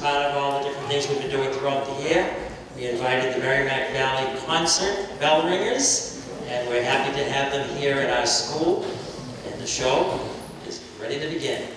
part of all the different things we've been doing throughout the year. We invited the Merrimack Valley Concert Bell Ringers, and we're happy to have them here at our school. And the show is ready to begin.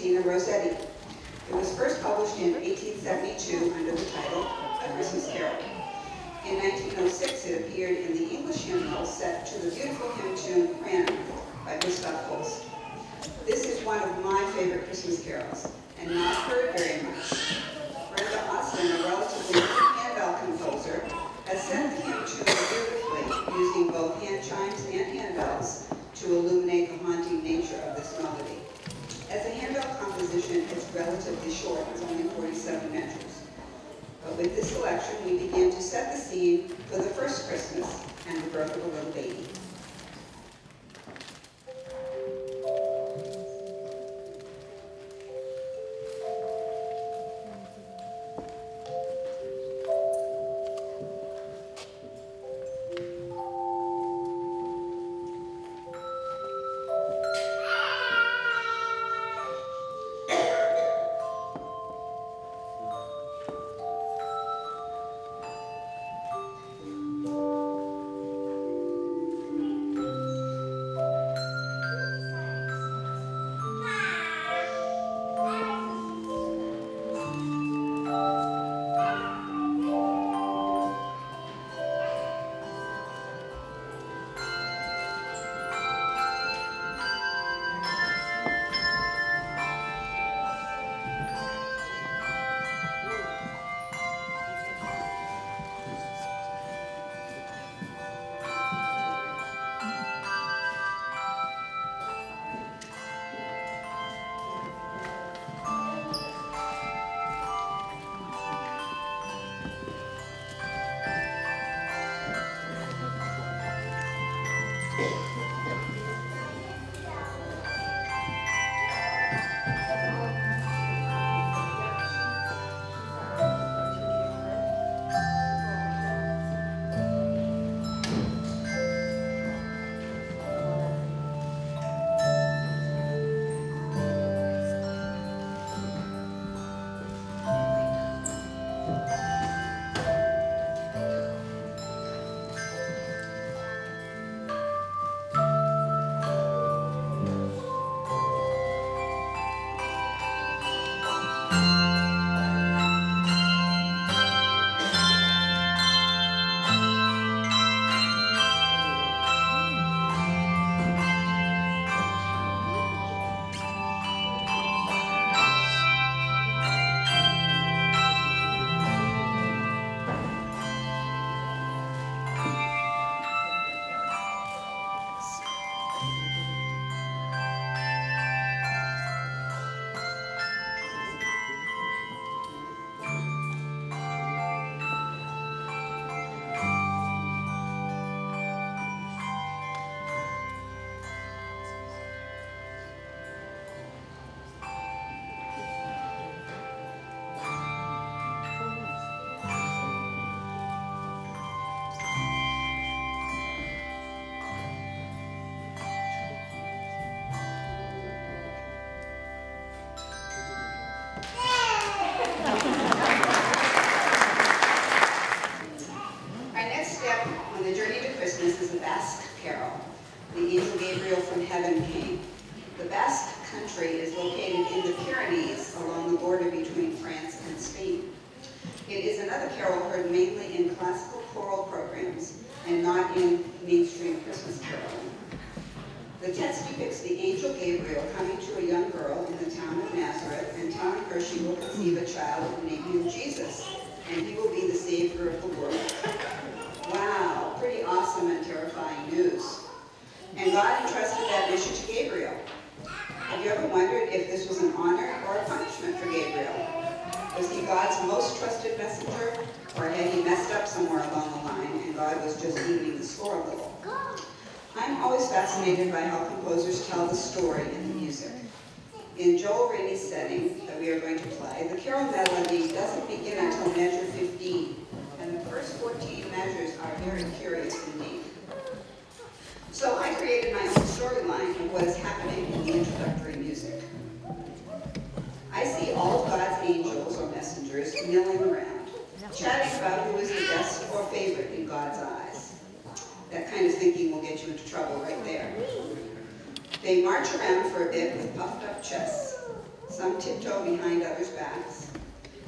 Christina Rossetti. It was first published in 1872 under the title A Christmas Carol. In 1906, it appeared in the English hymnal set to the beautiful hymn tune Cranham by Gustav Holst. This is one of my favorite Christmas carols, and not heard very much. Brenda Austin, a relatively new handbell composer, has set the hymn tune beautifully using both hand chimes and handbells to illuminate the haunting nature of this melody. As a handbell composition, it's relatively short, it's only 47 measures. But with this selection, we began to set the scene for the first Christmas and the birth of a little baby. She will conceive a child and name him Jesus, and he will be the savior of the world. Wow, pretty awesome and terrifying news. And God entrusted that mission to Gabriel. Have you ever wondered if this was an honor or a punishment for Gabriel? Was he God's most trusted messenger, or had he messed up somewhere along the line and God was just evening the score a little? I'm always fascinated by how composers tell the story in the. In Joel Raney's setting that we are going to play, the carol melody doesn't begin until measure 15, and the first 14 measures are very curious indeed. So I created my own storyline of what is happening in the introductory music. I see all of God's angels or messengers milling around, chatting about who is the best or favorite in God's eyes. That kind of thinking will get you into trouble right there. They march around for a bit with puffed up chests. Some tiptoe behind others' backs.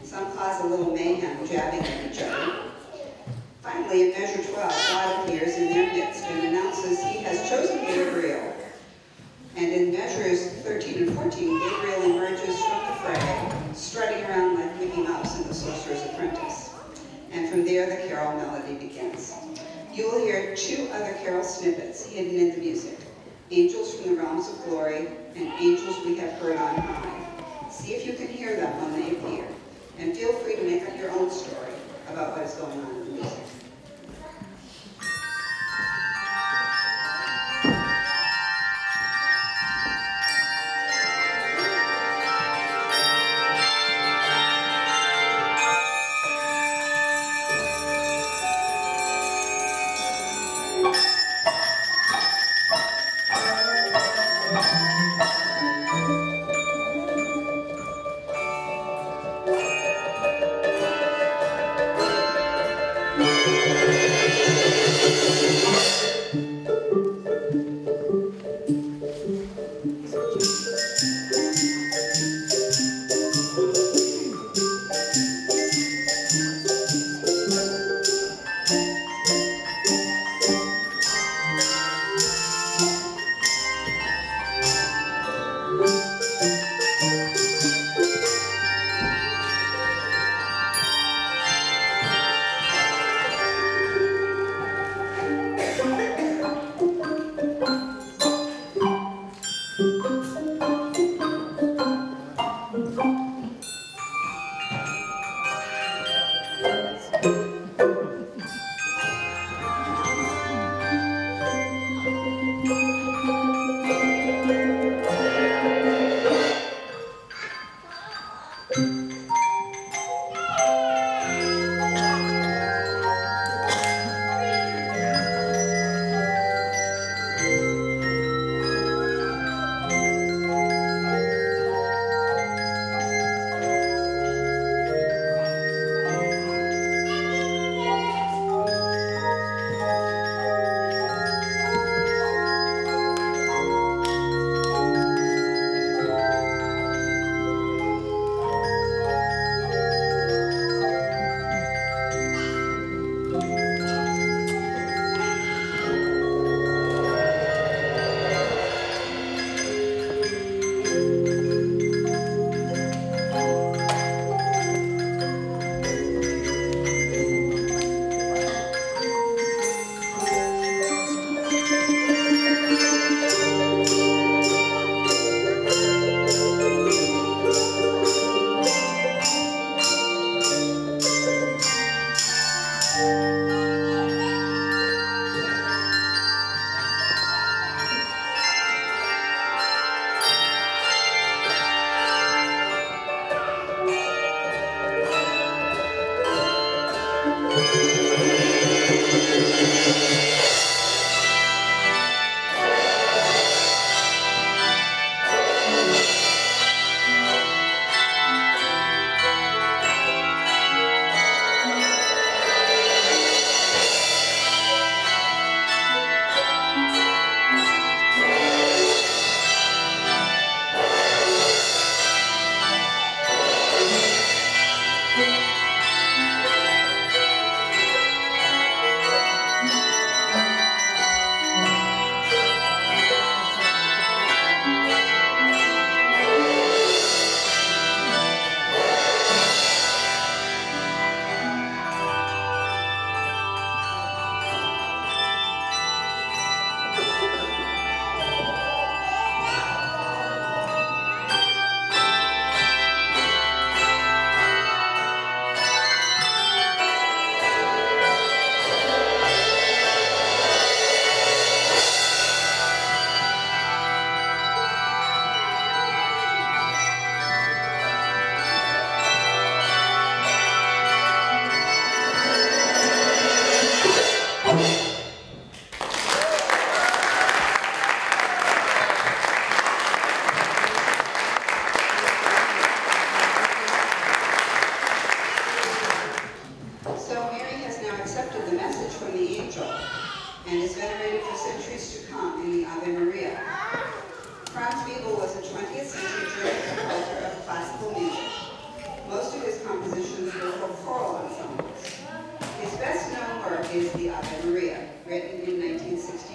Some cause a little mayhem jabbing at each other. Finally, in measure 12, God appears in their midst and announces he has chosen Gabriel. And in measures 13 and 14, Gabriel emerges from the fray, strutting around like Mickey Mouse in The Sorcerer's Apprentice. And from there, the carol melody begins. You will hear two other carol snippets hidden in the music, Angels from the Realms of Glory and Angels We Have Heard on High. See if you can hear them when they appear, and feel free to make up your own story about what is going on in the music. is the Ave Maria, written in 1960.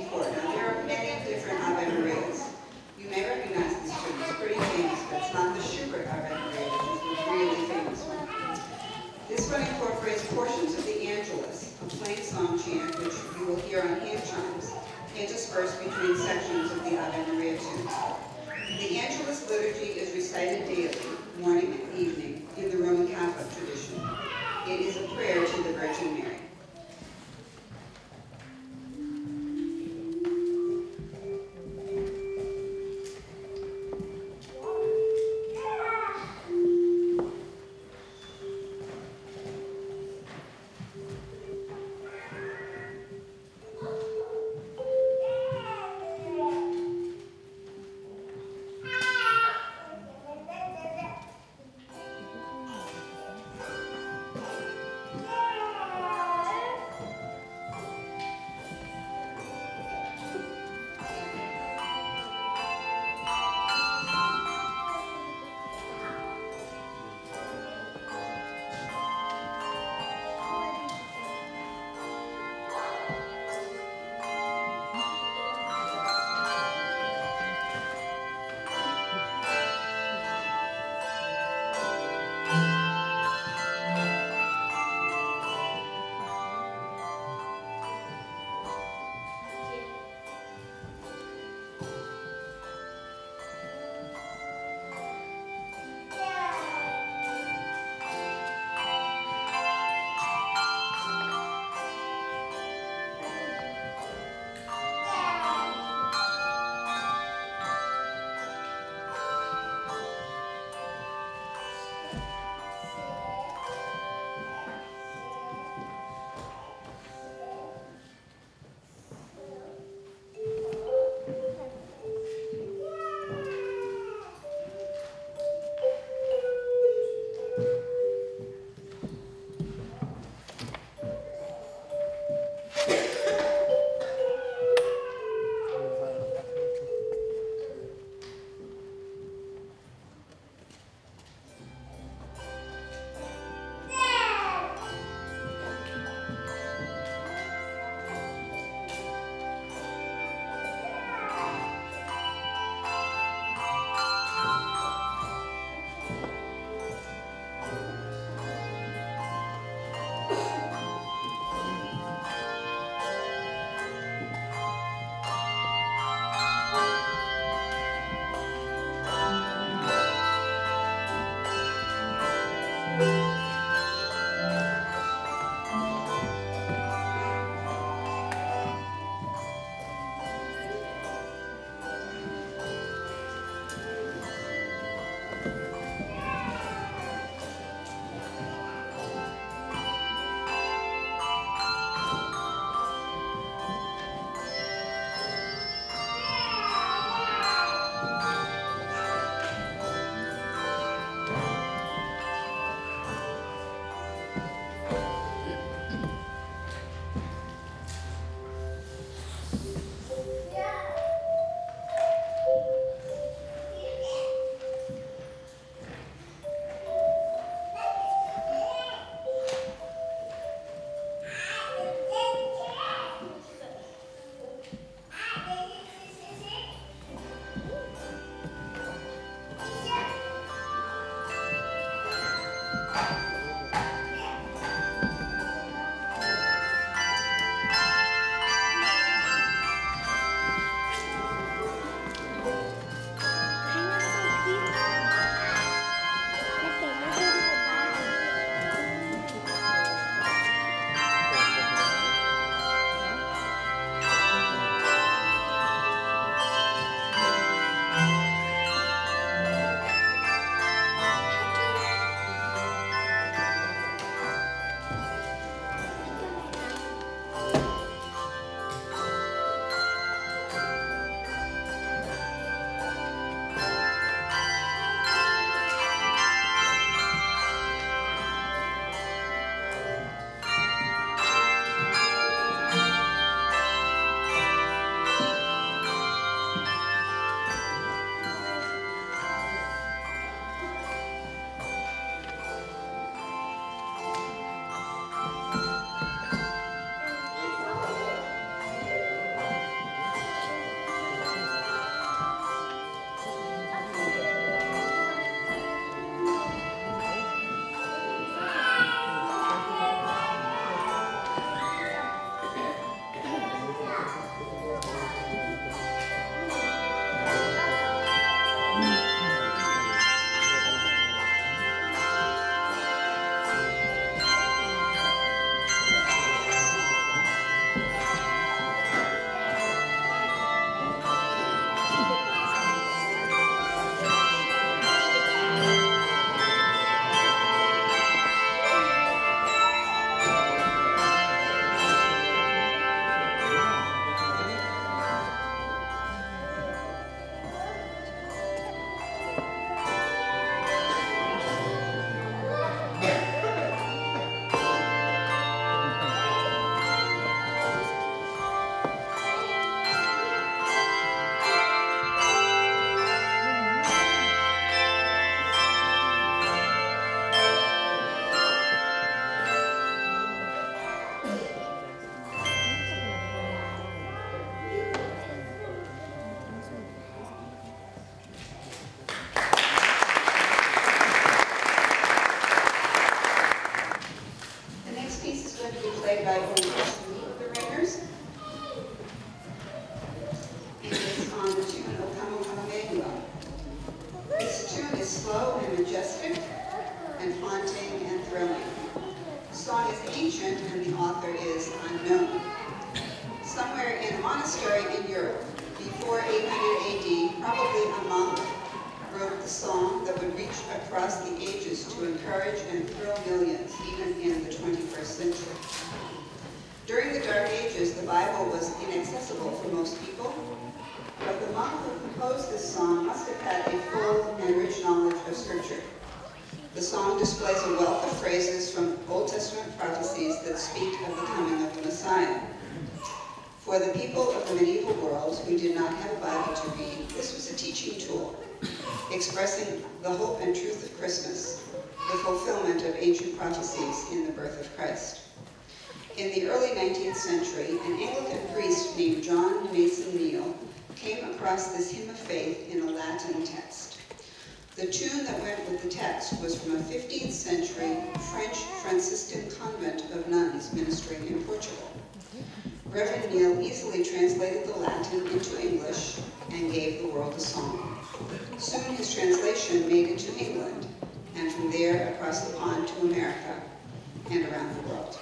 and around the world.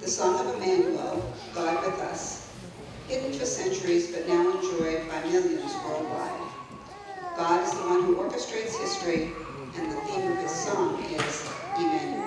The Song of Emmanuel, God with Us, hidden for centuries but now enjoyed by millions worldwide. God is the one who orchestrates history, and the theme of his song is Emmanuel.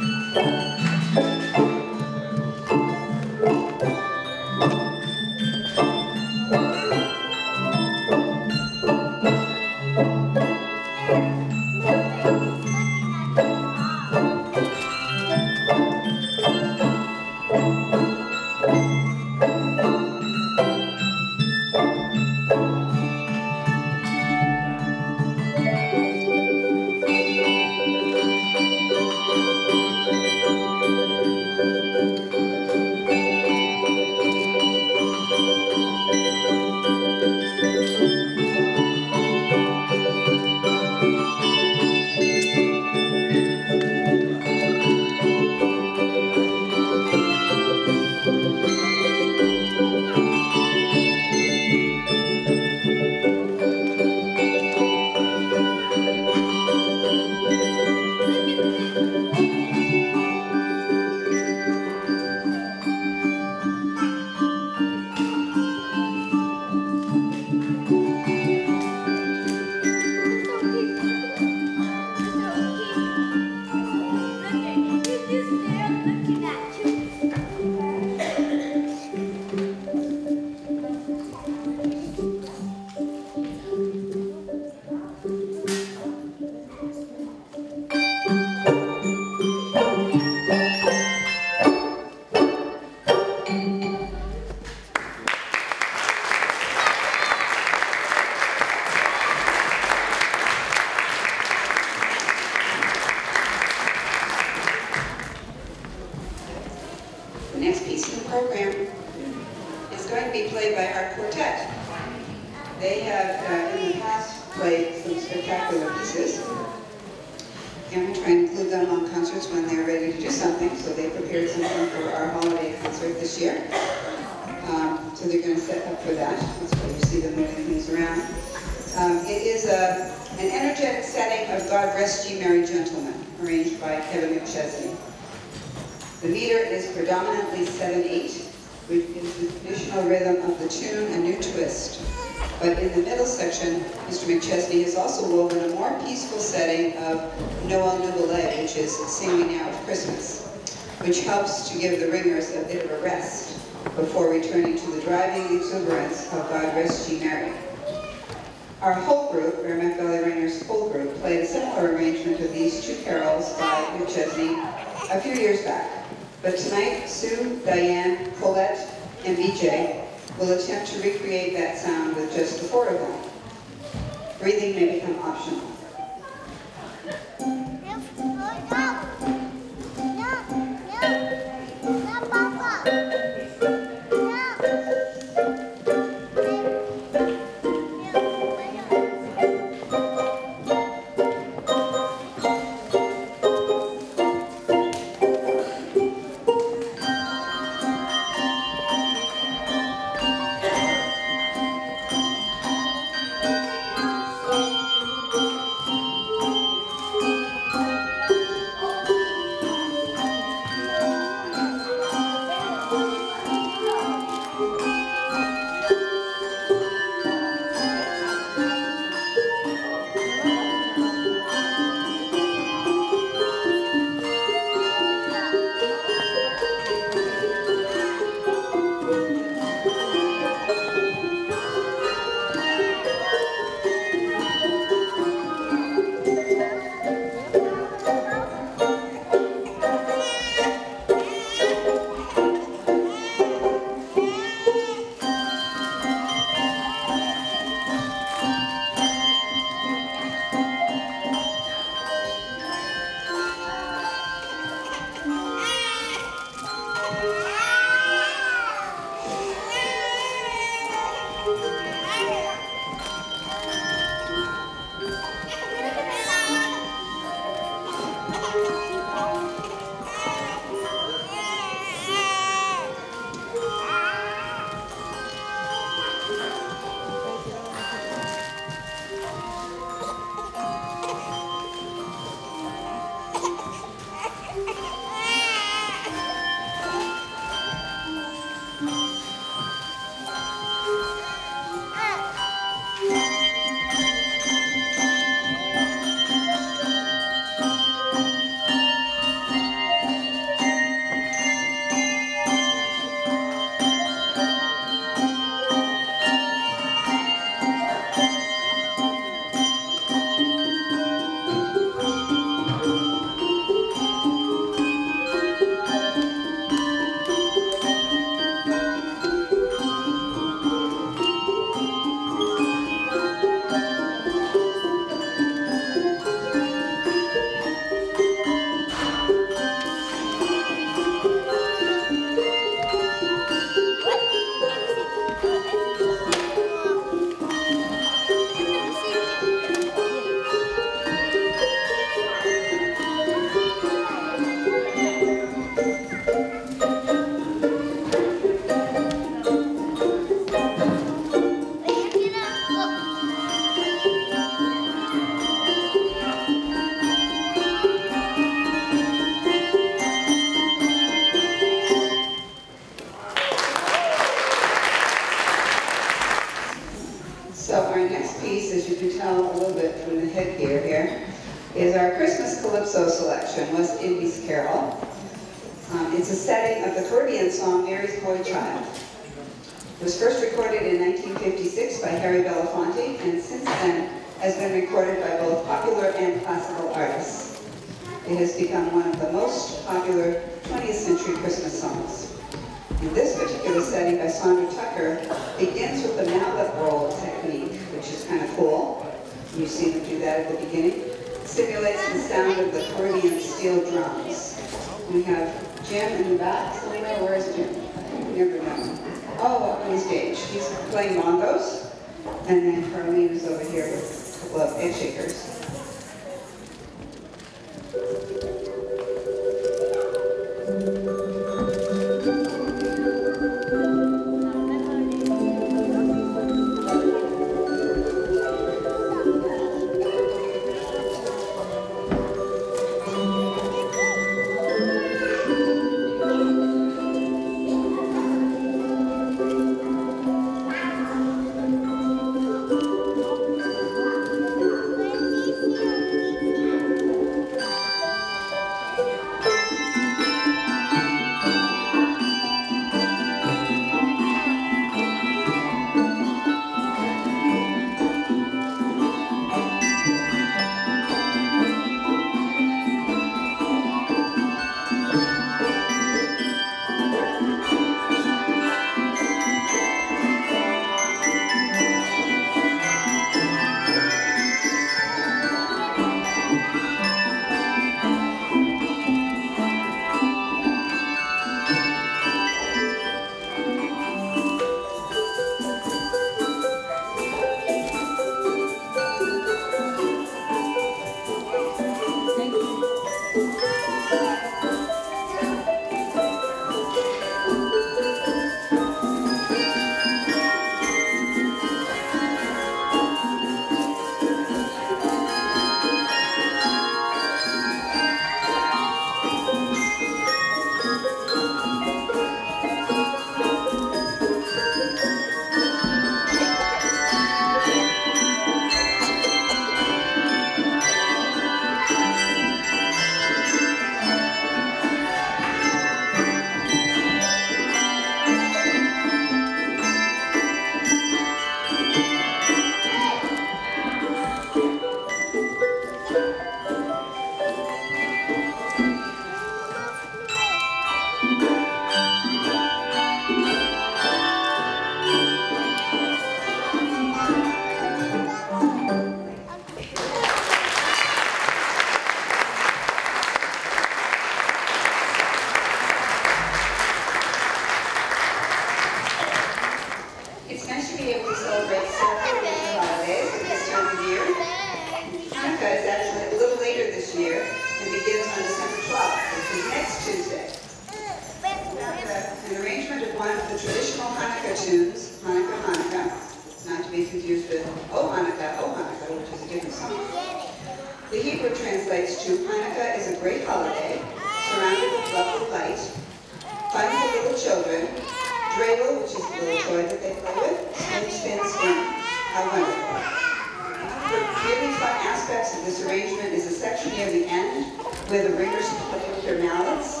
where the readers put their mallets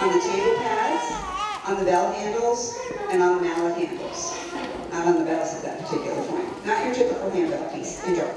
on the table pads, on the bell handles, and on the mallet handles. Not on the bells at that particular point. Not your typical handbell piece. Enjoy.